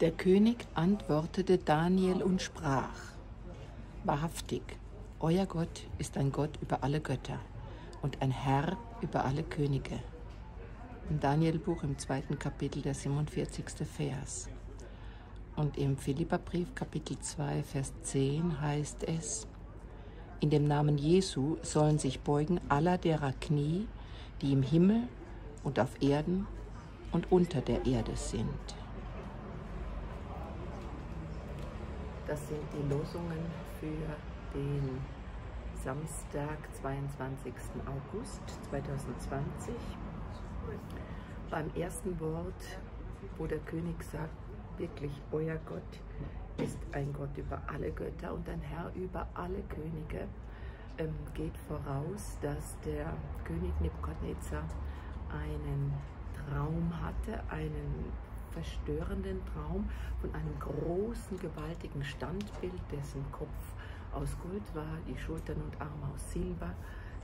Der König antwortete Daniel und sprach, Wahrhaftig, euer Gott ist ein Gott über alle Götter und ein Herr über alle Könige. Im Danielbuch im zweiten Kapitel der 47. Vers. Und im Philipperbrief Kapitel 2, Vers 10 heißt es, in dem Namen Jesu sollen sich beugen aller derer Knie, die im Himmel und auf Erden und unter der Erde sind. Das sind die Losungen für den Samstag, 22. August 2020. Beim ersten Wort, wo der König sagt, wirklich, euer Gott ist ein Gott über alle Götter und ein Herr über alle Könige, ähm, geht voraus, dass der König Nebukadnezar einen Traum hatte, einen verstörenden Traum von einem großen, gewaltigen Standbild, dessen Kopf aus Gold war, die Schultern und Arme aus Silber,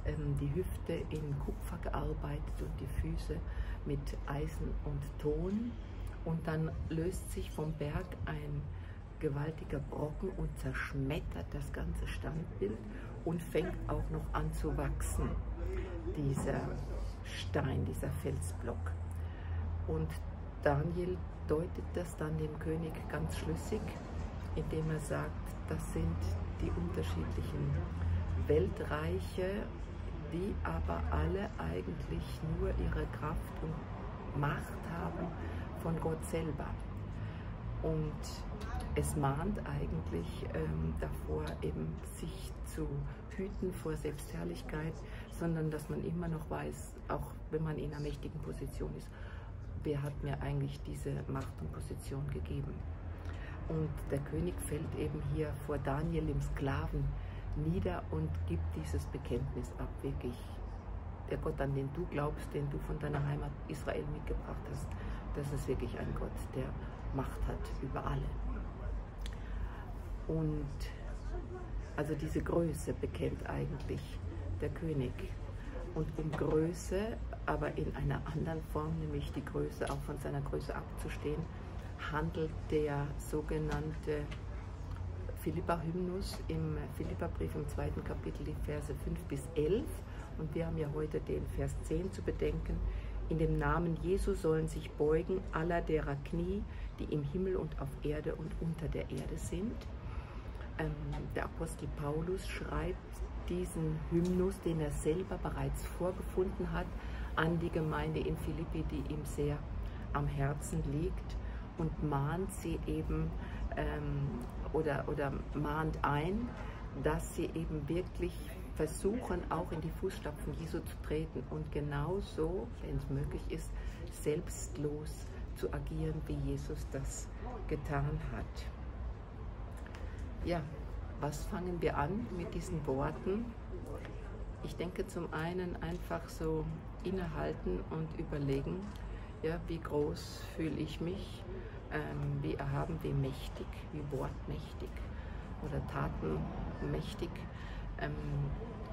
ähm, die Hüfte in Kupfer gearbeitet und die Füße mit Eisen und Ton. Und dann löst sich vom Berg ein gewaltiger Brocken und zerschmettert das ganze Standbild und fängt auch noch an zu wachsen, dieser Stein, dieser Felsblock. Und Daniel deutet das dann dem König ganz schlüssig, indem er sagt, das sind die unterschiedlichen Weltreiche, die aber alle eigentlich nur ihre Kraft und Macht haben von Gott selber. Und es mahnt eigentlich ähm, davor, eben sich zu hüten vor Selbstherrlichkeit, sondern dass man immer noch weiß, auch wenn man in einer mächtigen Position ist, wer hat mir eigentlich diese Macht und Position gegeben. Und der König fällt eben hier vor Daniel im Sklaven nieder und gibt dieses Bekenntnis ab, wirklich der Gott, an den du glaubst, den du von deiner Heimat Israel mitgebracht hast, das ist wirklich ein Gott, der Macht hat über alle. Und also diese Größe bekennt eigentlich der König. Und um Größe, aber in einer anderen Form, nämlich die Größe auch von seiner Größe abzustehen, handelt der sogenannte Philippa-Hymnus im Philippa-Brief im zweiten Kapitel, die Verse 5 bis 11. Und wir haben ja heute den Vers 10 zu bedenken. In dem Namen Jesu sollen sich beugen aller derer Knie, die im Himmel und auf Erde und unter der Erde sind ähm, der Apostel Paulus schreibt diesen Hymnus, den er selber bereits vorgefunden hat, an die Gemeinde in Philippi, die ihm sehr am Herzen liegt und mahnt sie eben ähm, oder, oder mahnt ein, dass sie eben wirklich versuchen, auch in die Fußstapfen Jesu zu treten und genauso, wenn es möglich ist, selbstlos zu agieren, wie Jesus das getan hat. Ja, was fangen wir an mit diesen Worten? Ich denke zum einen einfach so innehalten und überlegen, ja, wie groß fühle ich mich, ähm, wie erhaben, wie mächtig, wie wortmächtig oder tatenmächtig. Ähm,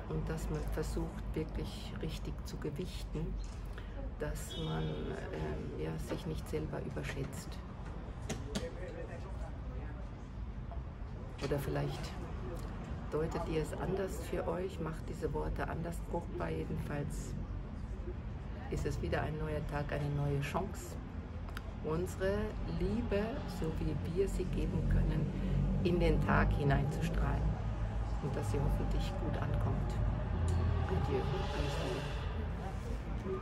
und dass man versucht, wirklich richtig zu gewichten, dass man ähm, ja, sich nicht selber überschätzt. Oder vielleicht deutet ihr es anders für euch, macht diese Worte anders fruchtbar. Jedenfalls ist es wieder ein neuer Tag, eine neue Chance, unsere Liebe, so wie wir sie geben können, in den Tag hineinzustrahlen und dass sie hoffentlich gut ankommt. Adieu, alles Liebe.